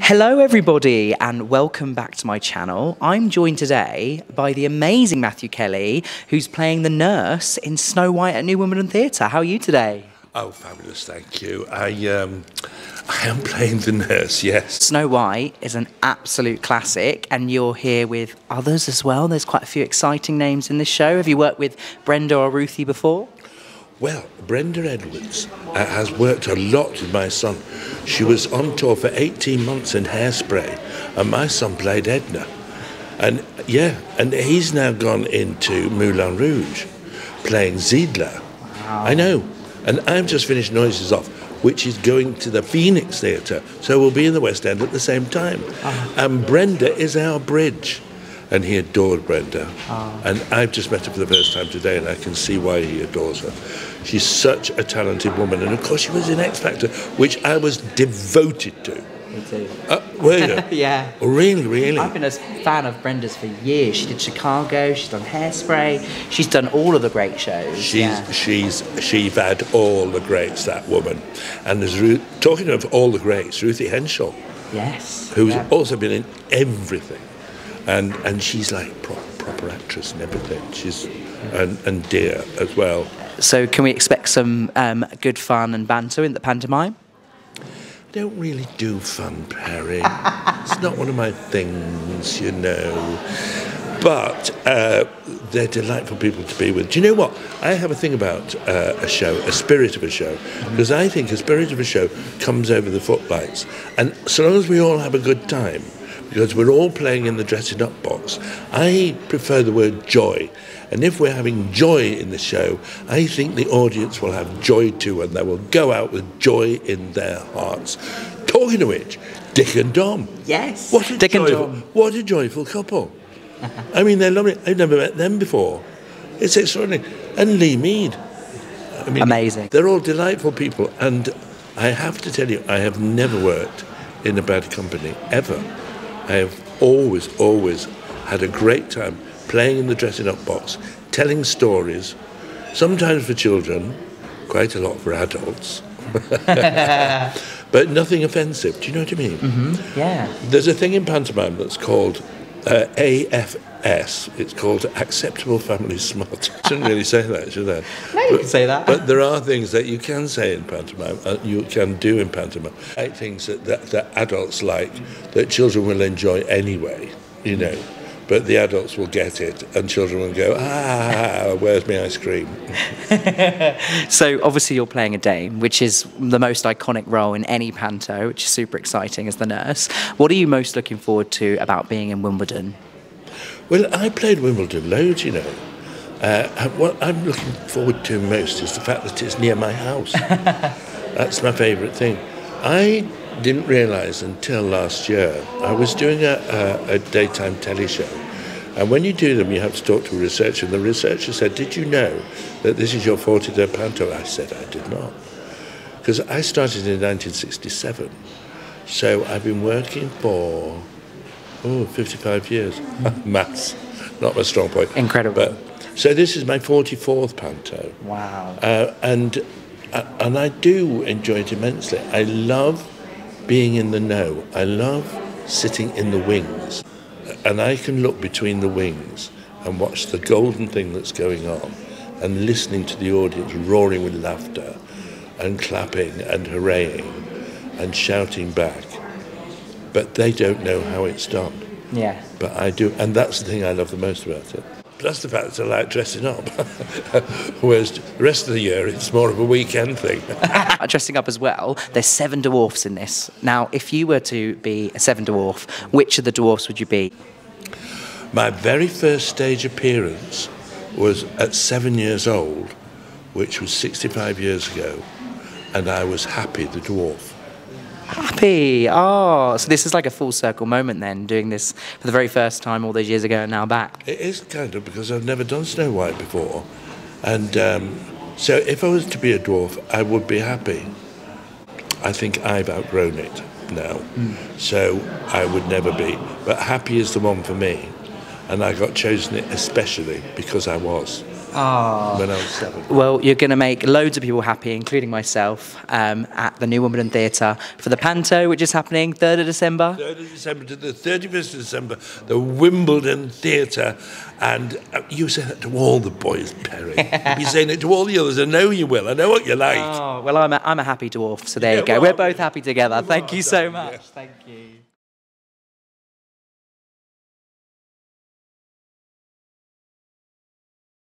Hello, everybody, and welcome back to my channel. I'm joined today by the amazing Matthew Kelly, who's playing the nurse in Snow White at New Wimbledon Theatre. How are you today? Oh, fabulous! Thank you. I um, I am playing the nurse. Yes. Snow White is an absolute classic, and you're here with others as well. There's quite a few exciting names in this show. Have you worked with Brenda or Ruthie before? Well, Brenda Edwards uh, has worked a lot with my son. She was on tour for 18 months in Hairspray, and my son played Edna. And yeah, and he's now gone into Moulin Rouge, playing Zidler. Wow. I know. And I've just finished Noises Off, which is going to the Phoenix Theatre, so we'll be in the West End at the same time. Uh-huh. And Brenda is our bridge and he adored Brenda. Oh. And I've just met her for the first time today, and I can see why he adores her. She's such a talented woman, and of course, she was in X Factor, which I was devoted to. Me too. Uh, were you? yeah. Oh, really, really? I've been a fan of Brenda's for years. She did Chicago. She's done Hairspray. She's done all of the great shows. She's yeah. she's she's had all the greats. That woman, and there's Ruth, talking of all the greats, Ruthie Henshall. Yes. Who's yeah. also been in everything and and she's like pro- proper actress and everything. She's and and dear as well. So can we expect some um, good fun and banter in the pantomime? I don't really do fun, Perry. it's not one of my things, you know. But uh, they're delightful people to be with. Do you know what? I have a thing about uh, a show, a spirit of a show, because I think a spirit of a show comes over the footlights. And so long as we all have a good time, because we're all playing in the dressing up box. I prefer the word joy. And if we're having joy in the show, I think the audience will have joy too, and they will go out with joy in their hearts. Talking of which, Dick and Dom. Yes. What a Dick joyful, and Dom. What a joyful couple. I mean, they're lovely. I've never met them before. It's extraordinary. And Lee Mead. I mean, Amazing. They're all delightful people, and I have to tell you, I have never worked in a bad company ever. I have always, always had a great time playing in the dressing up box, telling stories, sometimes for children, quite a lot for adults. but nothing offensive. Do you know what I mean? Mm-hmm. Yeah. There's a thing in pantomime that's called uh, AFS. It's called Acceptable Family. I shouldn't really say that, should I? No, you can say that. But there are things that you can say in pantomime, uh, you can do in pantomime. Like things that, that, that adults like, that children will enjoy anyway, you know. But the adults will get it, and children will go, ah, where's my ice cream? so obviously you're playing a dame, which is the most iconic role in any panto, which is super exciting as the nurse. What are you most looking forward to about being in Wimbledon? Well, I played Wimbledon loads, you know. Uh, what I'm looking forward to most is the fact that it's near my house. That's my favourite thing. I didn't realise until last year, I was doing a, a, a daytime telly show. And when you do them, you have to talk to a researcher. And the researcher said, Did you know that this is your 40th panto? I said, I did not. Because I started in 1967. So I've been working for, oh, 55 years. Maths, not my strong point. Incredible. But, so this is my 44th panto. Wow. Uh, and, and I do enjoy it immensely. I love being in the know. I love sitting in the wings. And I can look between the wings and watch the golden thing that's going on and listening to the audience roaring with laughter and clapping and hooraying, and shouting back. But they don't know how it's done. Yeah. But I do, and that's the thing I love the most about it. Plus the fact that I like dressing up. Whereas the rest of the year, it's more of a weekend thing. Uh, dressing up as well, there's seven dwarfs in this. Now, if you were to be a seven dwarf, which of the dwarfs would you be? My very first stage appearance was at seven years old, which was 65 years ago, and I was Happy the dwarf. Happy. Oh, so this is like a full circle moment then, doing this for the very first time all those years ago and now back. It is kind of because I've never done Snow White before, and um, so if I was to be a dwarf, I would be happy. I think I've outgrown it now, mm. so I would never be. But happy is the one for me, and I got chosen it especially because I was. When I was seven. Well, you're going to make loads of people happy, including myself, um, at the New Wimbledon Theatre for the Panto, which is happening 3rd of December. 3rd of December to the 31st of December, the Wimbledon Theatre. And uh, you say that to all the boys, Perry. You'll be saying it to all the others. I know you will. I know what you like. Oh, well, I'm a, I'm a happy dwarf, so there Yeah, you go. well, We're both happy together. Thank you so much. yeah. Thank you.